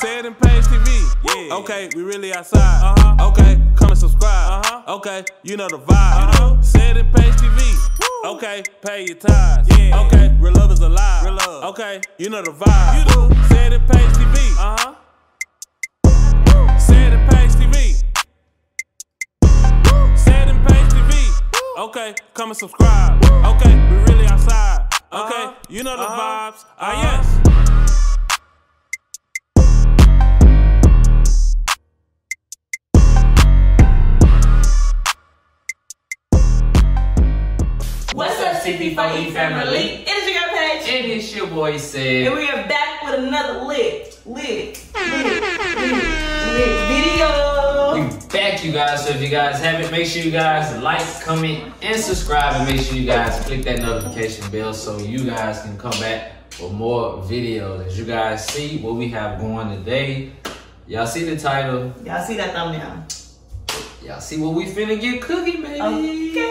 Ced and Paige TV. Yeah. Okay, we really outside. Uh-huh. Okay, come and subscribe. Uh-huh. Okay, you know the vibe. You know. Ced and Paige TV. Woo. Okay, pay your ties. Yeah. Okay, real love is alive. Real love. Okay, you know the vibe. You do. Ced and Paige TV. Uh-huh. Ced and Paige TV. Ced and Paige TV. Okay, come and subscribe. Okay, we really outside. Okay, Uh-huh. you know the Uh-huh. vibes. Ah, Uh-huh. yes. What's up, CP4E family? It is your girl Paige, And it's your boy and we are back with another lit, lit, lit, lit, lit video. We back, you guys. So if you guys haven't, make sure you guys like, comment, and subscribe, and make sure you guys click that notification bell so you guys can come back with more videos. As you guys see what we have going today, y'all see the title. Y'all see that thumbnail? Y'all see what we finna get cooking, baby. Okay.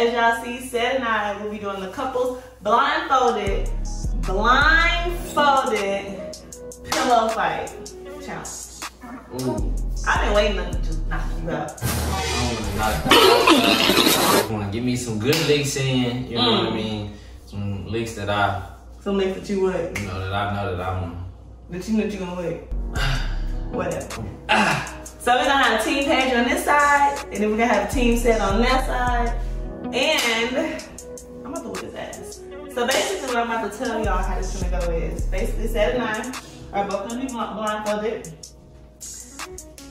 As y'all see, Ced and I will be doing the couples blindfolded, blindfolded pillow fight challenge. Ooh. I've been waiting to knock you out. I wanna knock I just wanna give me some good licks in. You know what I Mm. mean? Some licks that I, Some things that you would, you know, that I know that I'm. that you know that you're gonna wait. Whatever. So we're gonna have a team Paige on this side, and then we're gonna have a team Ced on that side. And I'm about to whip his ass. So basically what I'm about to tell y'all how this gonna go is basically Ced and I are both gonna be blindfolded.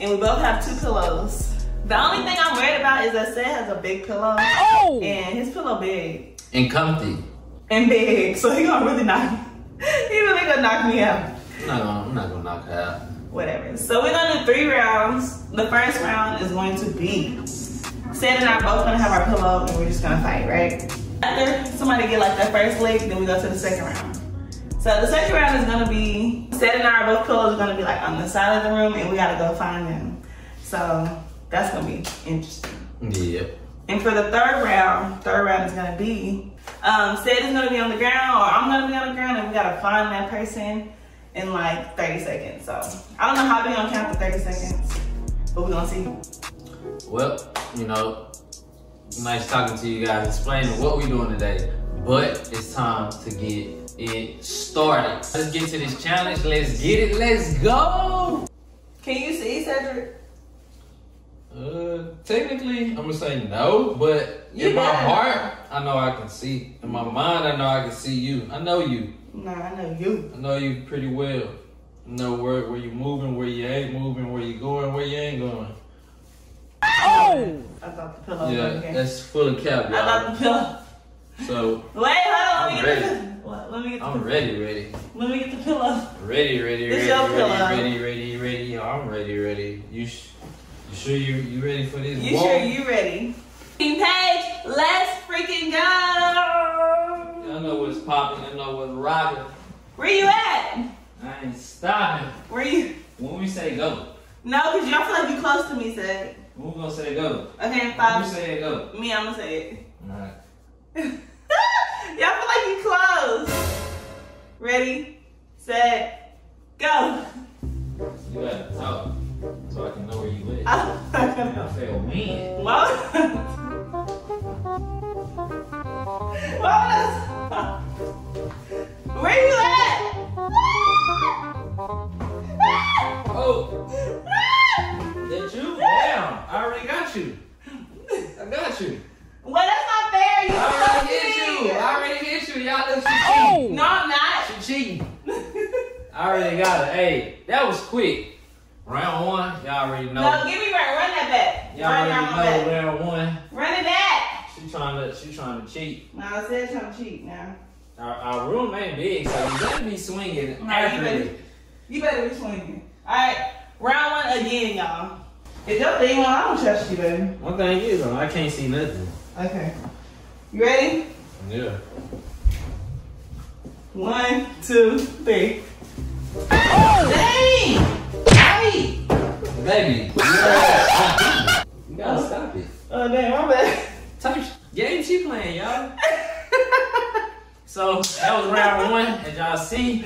And we both have two pillows. The only thing I'm worried about is that Ced has a big pillow. Oh! And his pillow big. And comfy. And big. So he gonna really knock he really gonna knock me out I'm not gonna, I'm not gonna knock her out. whatever. So we're gonna do three rounds. The first round is going to be Ced and I both gonna have our pillow and we're just gonna fight, right? After somebody get like their first lick, then we go to the second round. So the second round is gonna be Ced and I are both pillows are gonna be like on the side of the room and we gotta go find them. So that's gonna be interesting. Yep. And for the third round, third round is gonna be, um, Ced is gonna be on the ground or I'm gonna be on the ground and we gotta find that person in like 30 seconds. So I don't know how we gonna count the 30 seconds, but we're gonna see. Well, you know, nice talking to you guys, explaining what we're doing today. But it's time to get it started. Let's get to this challenge. Let's get it. Let's go. Can you see Cedric? Uh, technically, I'm gonna say no, but You in my heart, I know I can see. In my mind, I know I can see you. I know you. Nah, I know you. I know you pretty well. I know where where you moving, where you ain't moving, where you going, where you ain't going. Oh! I thought the pillow Yeah, okay. that's full of cap, I thought y'all. the pillow. So Wait, hold on. Let me I'm get ready. the pillow. Let me get the I'm ready, ready. Let me get the pillow. Ready, ready, It's ready, your ready, pillow. ready, ready, ready. I'm ready, ready. You, sh- you sure you you ready for this? You walk? sure you ready? Team Paige, let's freaking go! I know what's popping. I know what's rocking. Where you at? I ain't stopping. Where you? When we say go, No, because y'all feel like you close to me, said. When we gonna say go? Okay, When five. we say it go. Me, I'm gonna say it. Alright. y'all feel like you close. Ready, set, go. You gotta talk so I can know where you at. I'm not gonna I feel wind. Why Why Hey, that was quick. Round one, y'all already know. No, give me right. Run that back. Y'all Run already know back. round one. Run it back. She trying to she trying to cheat. No, I said trying to cheat now. Our, our room ain't big, so you better be swinging No, you better, you better be swinging. All right, round one again, y'all. If your thing one, I don't trust you, baby. One thing is, I can't see nothing. Okay. You ready? Yeah. One, two, three. Dang! Hey! Baby, you gotta, you gotta stop it. Oh, damn, my bad. Type game she playing, y'all. So that was round one, as y'all see.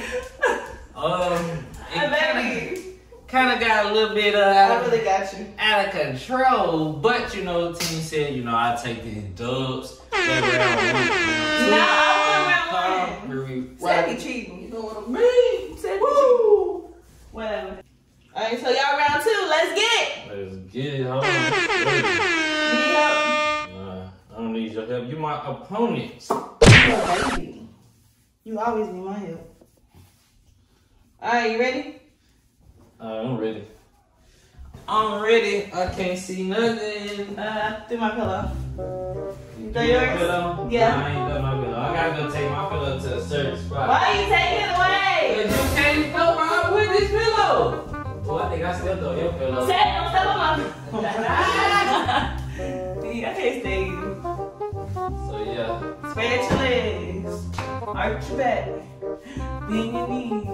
Um, baby. kind of got a little bit uh, I out, of, really got you. out of control. But you know, team Ced, you know, I take these dubs. Go round one, No, round two, I come went round three. Ced cheating. You know what I mean? Ced cheating. Whatever. All right, so y'all round two. Let's get. it. Let's get it. Hold on. Wait. Need help? Nah, I don't need your help. You're my opponent. You baby. You always need my help. All right, you ready? Uh, I'm ready. I'm ready. I can't see nothing. Uh, do my pillow. You Throw your yours? pillow? Yeah. I ain't done my pillow. I gotta go take my pillow to a certain spot. Why are you taking it away? You can't go wrong with this pillow. Well, I think I still throw your pillow. Say, don't step on my. See, I can't stay you. So yeah. Spread your legs. Arch your back. Bend your knees.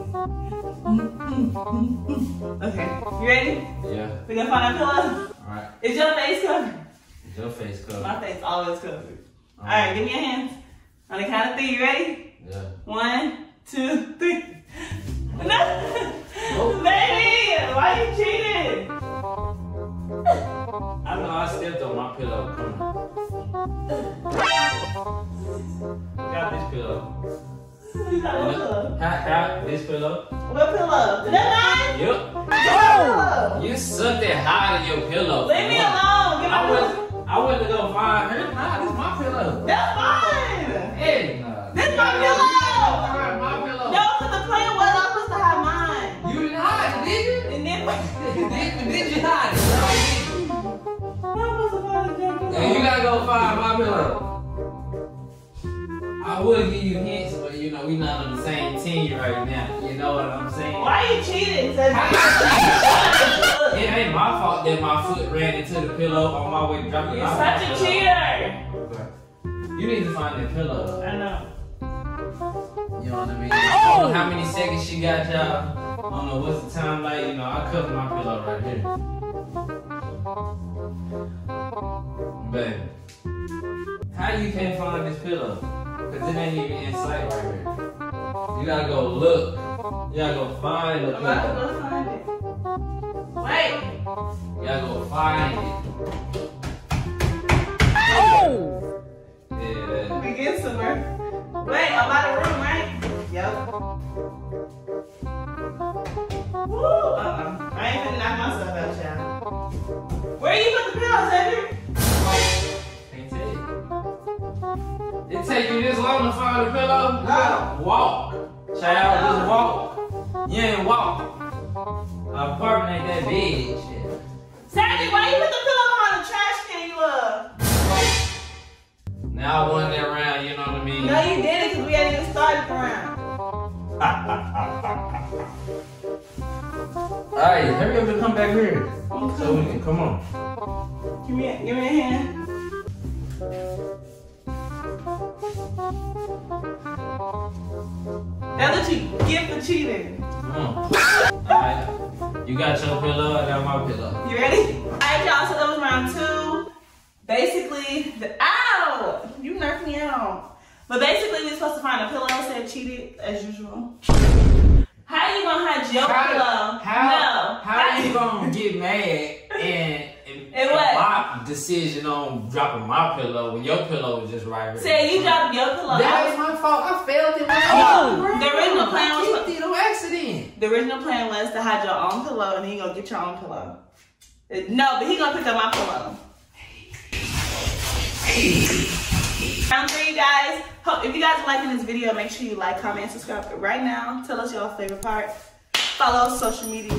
Okay, you ready? Yeah. We gonna find a pillow? Alright. Is your face covered? Is your face covered. My face always covered. Alright, give me your hands. On the count of three, you ready? Yeah. One, two, three. No! Baby! Why you cheating? I know I still on my pillow. Got this pillow. You got pillow. Hat, hat, this pillow. What pillow? Is that mine? Yep. What? You sucked it hard in your pillow. Leave me alone. I my pillow. went, I went to go find her. Nah, this my pillow. That's go find my pillow. I would give you hints, but you know we not on the same team right now. You know what I'm saying? Why are you cheating? It ain't my fault that my foot ran into the pillow on my way to drop You're such a cheater. You need to find that pillow. I know. You know what I mean? I don't know how many seconds she got, y'all. I don't know what's the time like. You know, I cover my pillow right here. Baby, how you can't find this pillow? Cause it ain't even in sight right here. You gotta go look. You gotta go find the I'm about to pillow. go find it. Wait. You gotta go find it. Oh! Yeah. We get somewhere. Wait, I'm out of Where you put the pillow, Cedric? Can't tell you. It take you this long to find a pillow? Gotta walk. Child, just walk. You ain't walk. Our apartment ain't that big. Shit. Cedric, why you put the pillow behind the trash can you love? Now I won that round, you know what I mean? No, you didn't because we hadn't even started the round. Alright, hurry up and come back here. So we can come on. Give me, a, give me a hand. That's what you get for cheating. Come on. Alright. You got your pillow, I got my pillow. You ready? Alright, y'all, so that was round two. Basically, the ow! You nerfed me out. But basically, we are supposed to find a pillow of cheated as usual. How you gonna hide your pillow? How, no. how you gonna get mad and, and, And my decision on dropping my pillow when your pillow was just right here? Say you dropped your pillow. That was my fault. I failed it. No, the original plan was- I it on accident. The original plan was to hide your own pillow and then you gonna get your own pillow. Uh, No, but he gonna pick up my pillow. Round three, guys. Hope if you guys are liking this video, make sure you like, comment, subscribe right now. Tell us your favorite part. Follow social media.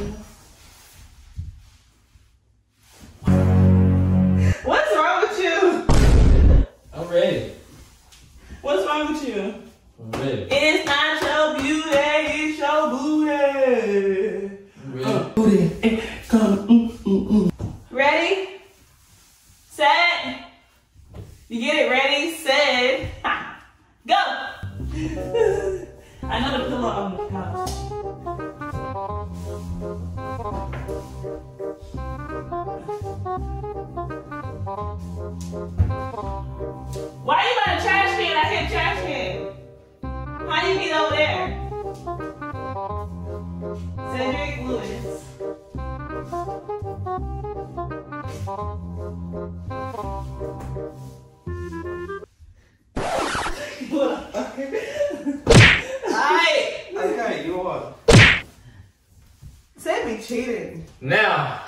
Cheating. Now,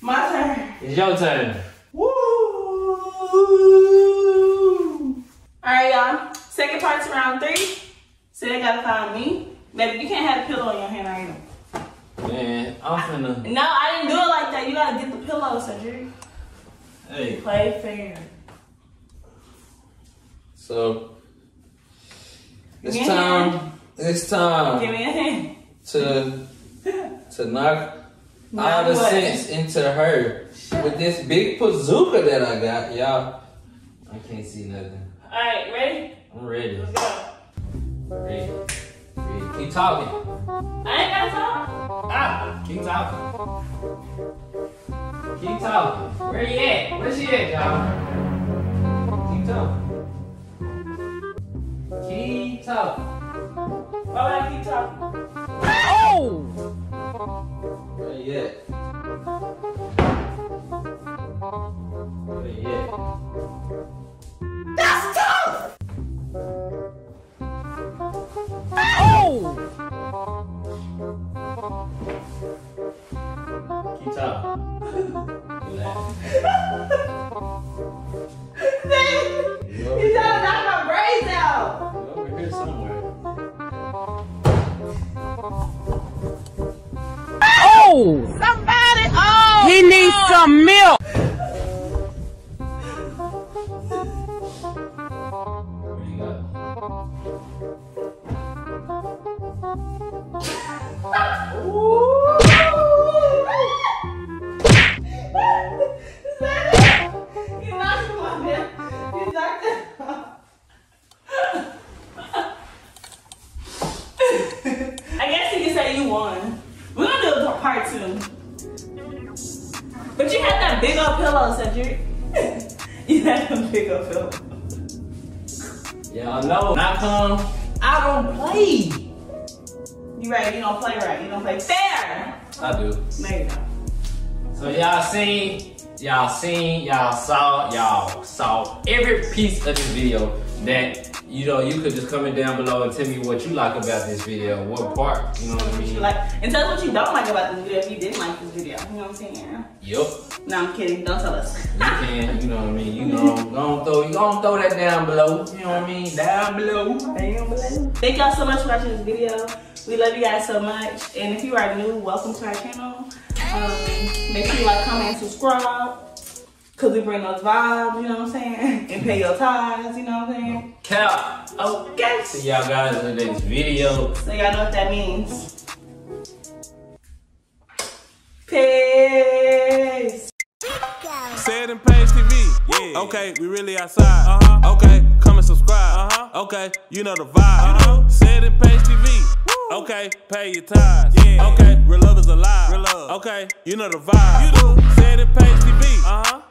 My turn. it's your turn. Woo! Alright, y'all. Second part to round three. So they gotta find me. Baby, you can't have a pillow in your hand right now. Man, I'm finna. No, I didn't do it like that. You gotta get the pillow, Cedric. Hey. Play fair. So, it's time. It's time Give me a hand. to to knock all the what? sense into her with this big bazooka that I got, y'all. I can't see nothing. Alright, ready? I'm ready. Let's go. Ready. Ready. Keep talking. I ain't gotta talk. Ah, keep talking. Keep talking. Where you at? Where she at, y'all? Keep talking. Where you at? But you had that big old pillow, Cedric. you had a big old pillow. Y'all know. Not come. I don't play. You right, you don't play right. You don't play fair. I do. No, you. So y'all seen, y'all seen, y'all saw, y'all saw every piece of this video that you know you could just comment down below and tell me what you like about this video, what part, you know what I mean? like, and tell us what you don't like about this video if you didn't like this video. You know what I'm saying? Yup, No, I'm kidding. Don't tell us. you can, you know what I mean? You know, gonna throw, you gonna throw that down below, you know what I mean? Down below. Thank y'all so much for watching this video. We love you guys so much. And if you are new, welcome to our channel. Um, make sure you like, comment, and subscribe. Cause we bring those vibes, you know what I'm saying? And pay your tithes, you know what I'm saying? Cap. Okay. See y'all guys in the next video. So y'all know what that means. Peace. Ced in Paige TV. Yeah. Okay, we really outside. Uh huh. Okay, come and subscribe. Uh huh. Okay, you know the vibe. Uh huh. Ced in Paige TV. Woo. Okay, pay your tithes. Yeah. Okay, real love is alive. Real love. Okay, you know the vibe. You do. Ced in Paige TV. Uh huh.